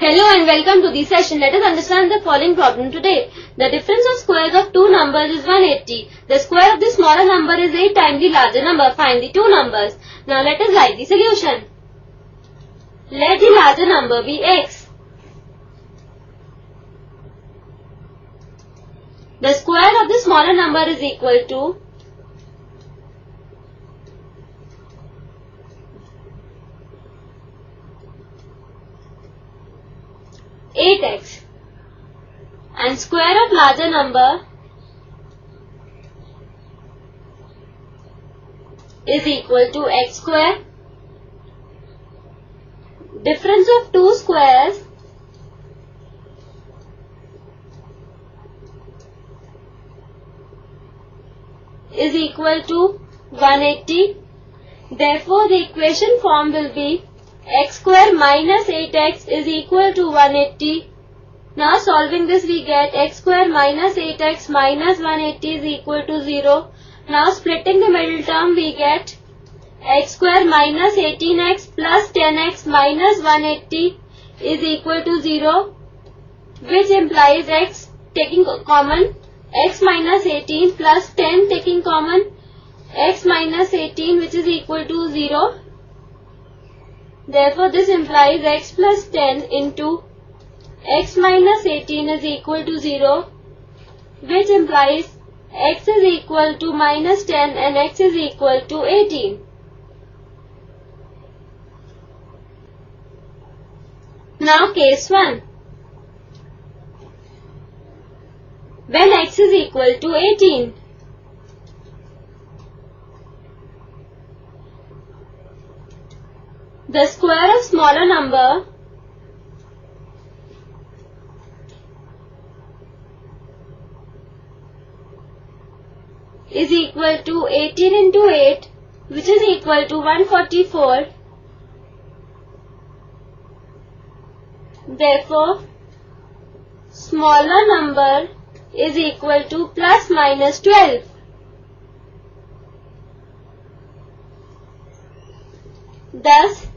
Hello and welcome to the session. Let us understand the following problem today. The difference of squares of two numbers is 180. The square of the smaller number is 8 times the larger number. Find the two numbers. Now let us write the solution. Let the larger number be x. The square of the smaller number is equal to 8x and square of larger number is equal to x square. Difference of two squares is equal to 180. Therefore, the equation form will be x square minus 8x is equal to 180. Now solving this we get x square minus 8x minus 180 is equal to 0. Now splitting the middle term we get x square minus 18x plus 10x minus 180 is equal to 0 which implies x taking common x minus 18 plus 10 taking common x minus 18 which is equal to 0 Therefore, this implies x plus 10 into x minus 18 is equal to 0 which implies x is equal to minus 10 and x is equal to 18. Now case 1. When x is equal to 18. The square of smaller number is equal to 18 into 8 which is equal to 144. Therefore, smaller number is equal to plus minus 12. Thus,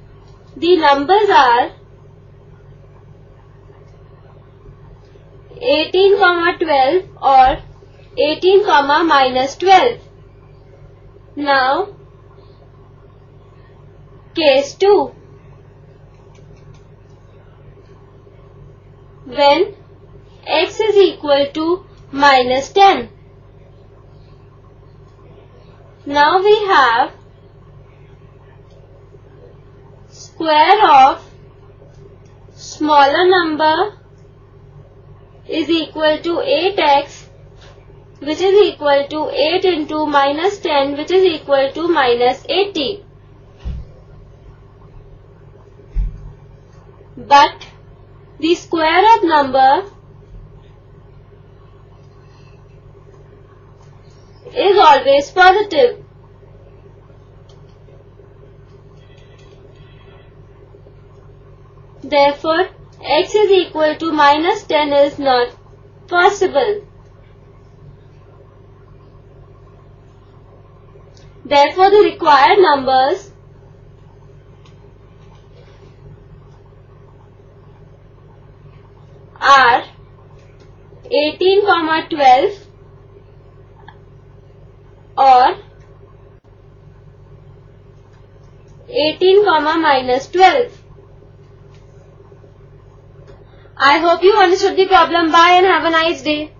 the numbers are 18 comma 12 or 18 comma minus 12. Now case 2 when x is equal to minus 10. Now we have square of smaller number is equal to 8x which is equal to 8 into minus 10 which is equal to minus 80. But the square of number is always positive. Therefore, x is equal to minus 10 is not possible. Therefore, the required numbers are 18 comma 12 or 18 comma minus 12. I hope you understood the problem. Bye and have a nice day.